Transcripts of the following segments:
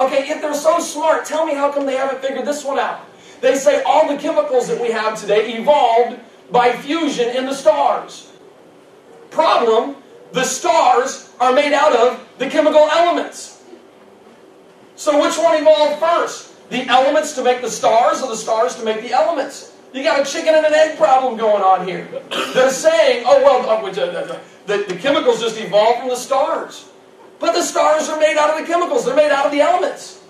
Okay, if they're so smart, tell me how come they haven't figured this one out? They say all the chemicals that we have today evolved by fusion in the stars. Problem, the stars are made out of the chemical elements. So which one evolved first? The elements to make the stars or the stars to make the elements? You got a chicken and an egg problem going on here. They're saying, oh, well, uh, the, the chemicals just evolved from the stars. But the stars are made out of the chemicals. They're made out of the elements.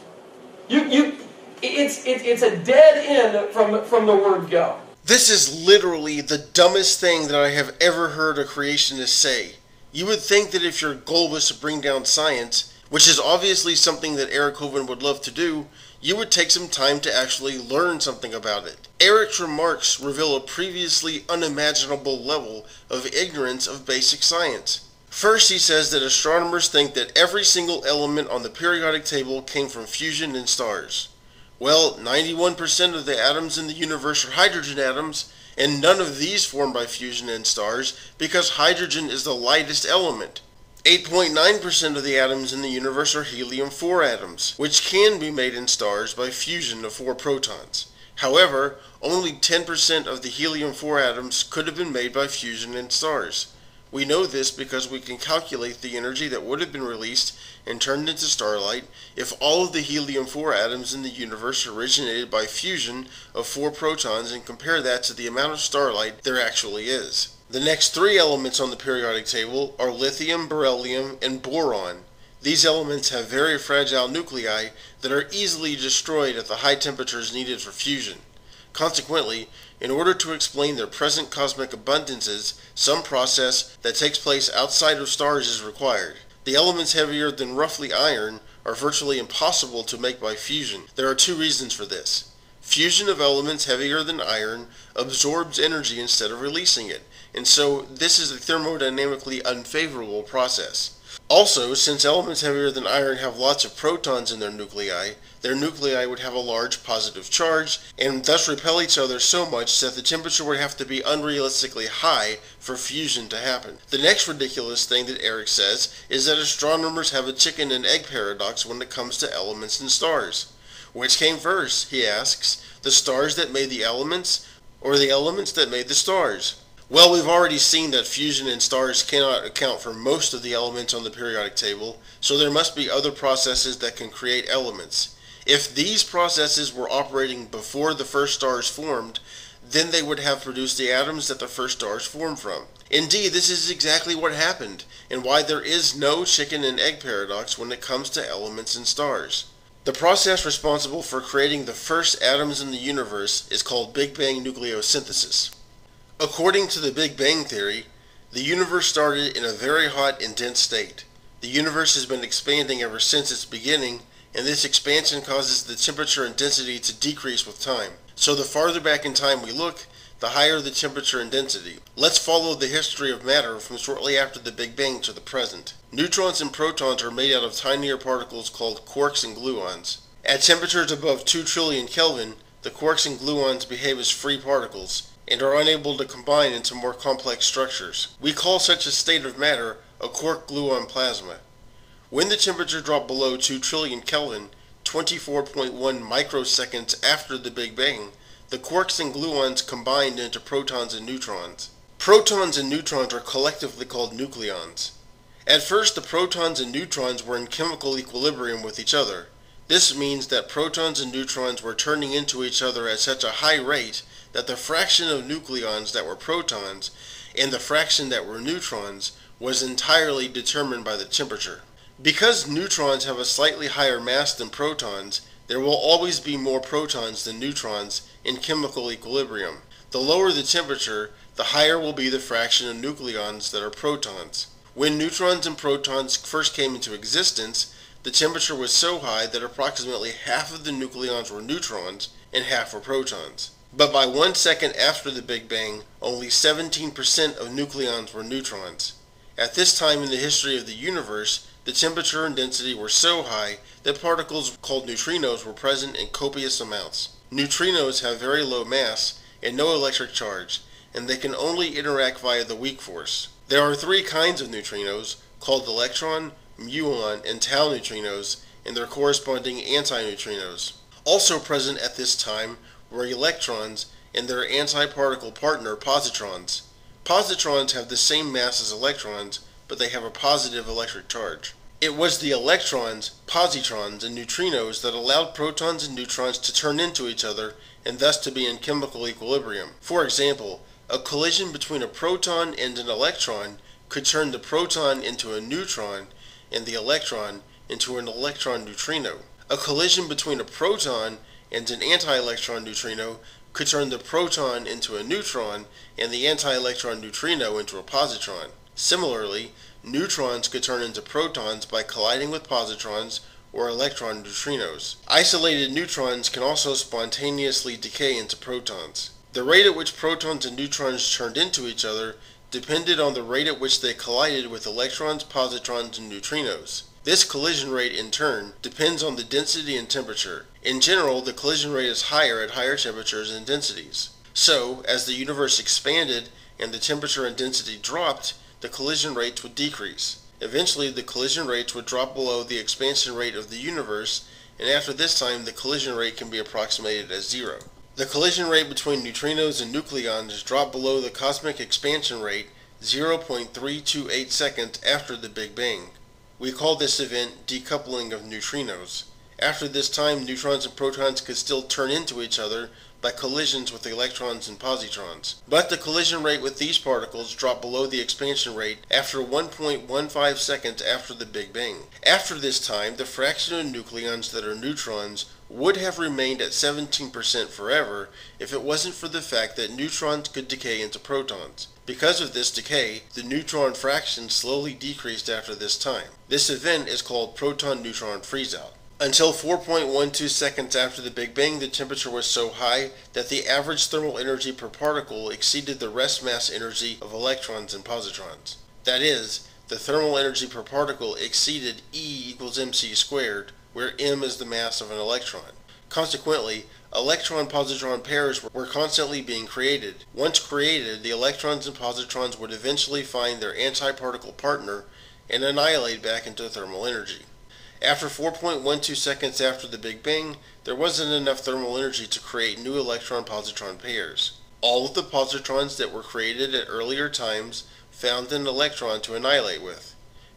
You, you, it's, it, it's a dead end from, from the word go. This is literally the dumbest thing that I have ever heard a creationist say. You would think that if your goal was to bring down science, which is obviously something that Eric Hovind would love to do, you would take some time to actually learn something about it. Eric's remarks reveal a previously unimaginable level of ignorance of basic science. First, he says that astronomers think that every single element on the periodic table came from fusion in stars. Well, 91% of the atoms in the universe are hydrogen atoms, and none of these form by fusion in stars because hydrogen is the lightest element. 8.9% of the atoms in the universe are helium-4 atoms, which can be made in stars by fusion of 4 protons. However, only 10% of the helium-4 atoms could have been made by fusion in stars. We know this because we can calculate the energy that would have been released and turned into starlight if all of the helium-4 atoms in the universe originated by fusion of four protons and compare that to the amount of starlight there actually is. The next three elements on the periodic table are lithium, beryllium, and boron. These elements have very fragile nuclei that are easily destroyed at the high temperatures needed for fusion. Consequently, in order to explain their present cosmic abundances, some process that takes place outside of stars is required. The elements heavier than roughly iron are virtually impossible to make by fusion. There are two reasons for this. Fusion of elements heavier than iron absorbs energy instead of releasing it, and so this is a thermodynamically unfavorable process. Also, since elements heavier than iron have lots of protons in their nuclei, their nuclei would have a large positive charge and thus repel each other so much that the temperature would have to be unrealistically high for fusion to happen. The next ridiculous thing that Eric says is that astronomers have a chicken and egg paradox when it comes to elements and stars. Which came first, he asks, the stars that made the elements or the elements that made the stars? Well, we've already seen that fusion in stars cannot account for most of the elements on the periodic table, so there must be other processes that can create elements. If these processes were operating before the first stars formed, then they would have produced the atoms that the first stars formed from. Indeed, this is exactly what happened, and why there is no chicken and egg paradox when it comes to elements in stars. The process responsible for creating the first atoms in the universe is called Big Bang nucleosynthesis. According to the Big Bang Theory, the universe started in a very hot and dense state. The universe has been expanding ever since its beginning, and this expansion causes the temperature and density to decrease with time. So the farther back in time we look, the higher the temperature and density. Let's follow the history of matter from shortly after the Big Bang to the present. Neutrons and protons are made out of tinier particles called quarks and gluons. At temperatures above 2 trillion Kelvin, the quarks and gluons behave as free particles, and are unable to combine into more complex structures. We call such a state of matter a quark-gluon plasma. When the temperature dropped below 2 trillion Kelvin, 24.1 microseconds after the Big Bang, the quarks and gluons combined into protons and neutrons. Protons and neutrons are collectively called nucleons. At first, the protons and neutrons were in chemical equilibrium with each other. This means that protons and neutrons were turning into each other at such a high rate that the fraction of nucleons that were protons and the fraction that were neutrons was entirely determined by the temperature. Because neutrons have a slightly higher mass than protons, there will always be more protons than neutrons in chemical equilibrium. The lower the temperature, the higher will be the fraction of nucleons that are protons. When neutrons and protons first came into existence, the temperature was so high that approximately half of the nucleons were neutrons and half were protons. But by one second after the Big Bang, only 17% of nucleons were neutrons. At this time in the history of the universe, the temperature and density were so high that particles called neutrinos were present in copious amounts. Neutrinos have very low mass and no electric charge, and they can only interact via the weak force. There are three kinds of neutrinos, called electron, muon, and tau neutrinos, and their corresponding antineutrinos. Also present at this time were electrons and their antiparticle partner positrons. Positrons have the same mass as electrons, but they have a positive electric charge. It was the electrons, positrons, and neutrinos that allowed protons and neutrons to turn into each other and thus to be in chemical equilibrium. For example, a collision between a proton and an electron could turn the proton into a neutron and the electron into an electron neutrino. A collision between a proton and an anti-electron neutrino could turn the proton into a neutron and the anti-electron neutrino into a positron. Similarly, neutrons could turn into protons by colliding with positrons or electron neutrinos. Isolated neutrons can also spontaneously decay into protons. The rate at which protons and neutrons turned into each other depended on the rate at which they collided with electrons, positrons, and neutrinos. This collision rate, in turn, depends on the density and temperature. In general, the collision rate is higher at higher temperatures and densities. So, as the universe expanded and the temperature and density dropped, the collision rates would decrease. Eventually, the collision rates would drop below the expansion rate of the universe, and after this time, the collision rate can be approximated as zero. The collision rate between neutrinos and nucleons dropped below the cosmic expansion rate 0.328 seconds after the Big Bang. We call this event decoupling of neutrinos. After this time, neutrons and protons could still turn into each other by collisions with electrons and positrons. But the collision rate with these particles dropped below the expansion rate after 1.15 seconds after the Big Bang. After this time, the fraction of nucleons that are neutrons would have remained at 17% forever if it wasn't for the fact that neutrons could decay into protons. Because of this decay, the neutron fraction slowly decreased after this time. This event is called proton-neutron freeze-out. Until 4.12 seconds after the Big Bang, the temperature was so high that the average thermal energy per particle exceeded the rest mass energy of electrons and positrons. That is, the thermal energy per particle exceeded E equals mc squared, where m is the mass of an electron. Consequently, electron-positron pairs were constantly being created. Once created, the electrons and positrons would eventually find their antiparticle partner and annihilate back into thermal energy. After 4.12 seconds after the Big Bang, there wasn't enough thermal energy to create new electron-positron pairs. All of the positrons that were created at earlier times found an electron to annihilate with.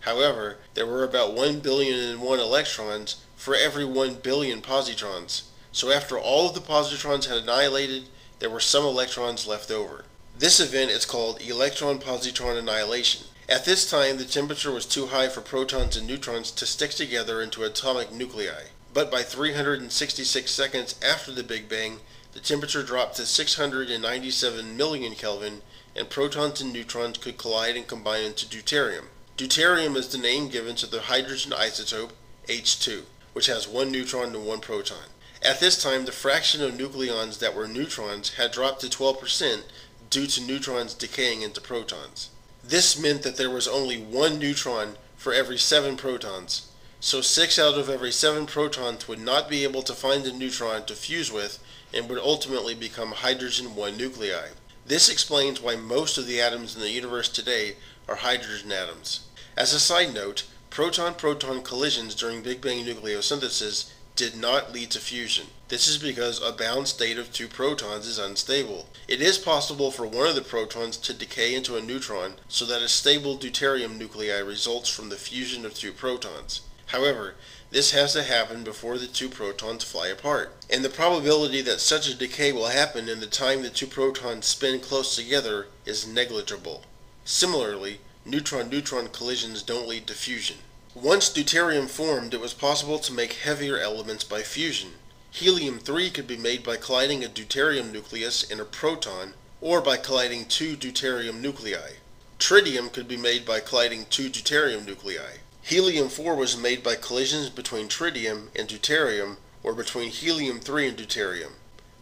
However, there were about 1 billion and 1 electrons for every 1 billion positrons. So after all of the positrons had annihilated, there were some electrons left over. This event is called electron-positron annihilation. At this time, the temperature was too high for protons and neutrons to stick together into atomic nuclei. But by 366 seconds after the Big Bang, the temperature dropped to 697 million Kelvin, and protons and neutrons could collide and combine into deuterium. Deuterium is the name given to the hydrogen isotope H2, which has one neutron and one proton. At this time, the fraction of nucleons that were neutrons had dropped to 12% due to neutrons decaying into protons. This meant that there was only one neutron for every seven protons, so six out of every seven protons would not be able to find a neutron to fuse with and would ultimately become hydrogen 1 nuclei. This explains why most of the atoms in the universe today are hydrogen atoms. As a side note, proton-proton collisions during Big Bang nucleosynthesis did not lead to fusion. This is because a bound state of two protons is unstable. It is possible for one of the protons to decay into a neutron so that a stable deuterium nuclei results from the fusion of two protons. However, this has to happen before the two protons fly apart, and the probability that such a decay will happen in the time the two protons spin close together is negligible. Similarly, neutron-neutron collisions don't lead to fusion. Once deuterium formed, it was possible to make heavier elements by fusion. Helium-3 could be made by colliding a deuterium nucleus and a proton, or by colliding two deuterium nuclei. Tritium could be made by colliding two deuterium nuclei. Helium-4 was made by collisions between tritium and deuterium, or between helium-3 and deuterium.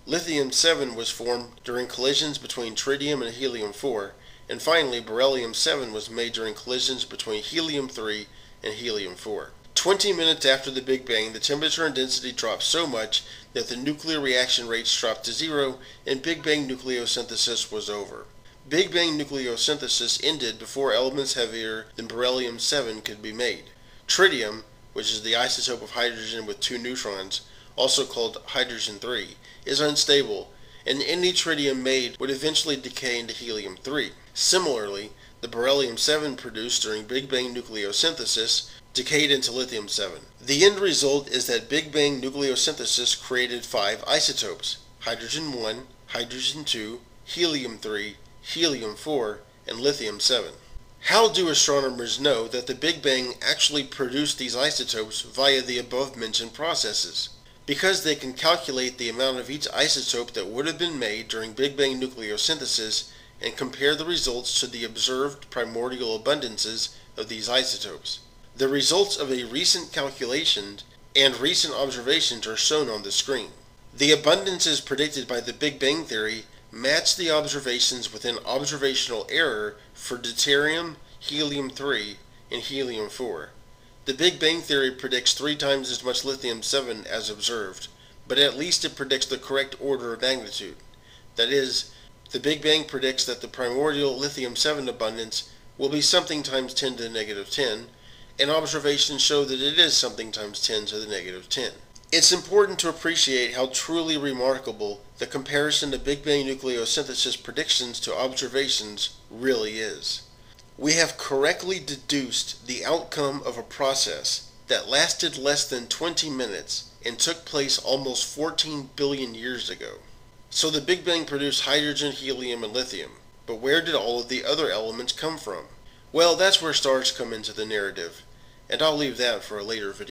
Lithium-7 was formed during collisions between tritium and helium-4, and finally beryllium-7 was made during collisions between helium-3 and helium-4. Twenty minutes after the Big Bang, the temperature and density dropped so much that the nuclear reaction rates dropped to zero and Big Bang nucleosynthesis was over. Big Bang nucleosynthesis ended before elements heavier than beryllium-7 could be made. Tritium, which is the isotope of hydrogen with two neutrons, also called hydrogen 3, is unstable, and any tritium made would eventually decay into helium 3. Similarly, the beryllium 7 produced during Big Bang nucleosynthesis decayed into lithium 7. The end result is that Big Bang nucleosynthesis created five isotopes hydrogen 1, hydrogen 2, helium 3, helium 4, and lithium 7. How do astronomers know that the Big Bang actually produced these isotopes via the above mentioned processes? Because they can calculate the amount of each isotope that would have been made during Big Bang nucleosynthesis and compare the results to the observed primordial abundances of these isotopes. The results of a recent calculation and recent observations are shown on the screen. The abundances predicted by the Big Bang Theory match the observations within observational error for deuterium, helium-3, and helium-4. The Big Bang Theory predicts three times as much lithium-7 as observed, but at least it predicts the correct order of magnitude. That is, the Big Bang predicts that the primordial lithium-7 abundance will be something times 10 to the negative 10, and observations show that it is something times 10 to the negative 10. It's important to appreciate how truly remarkable the comparison of Big Bang nucleosynthesis predictions to observations really is. We have correctly deduced the outcome of a process that lasted less than 20 minutes and took place almost 14 billion years ago. So the Big Bang produced hydrogen, helium, and lithium. But where did all of the other elements come from? Well, that's where stars come into the narrative, and I'll leave that for a later video.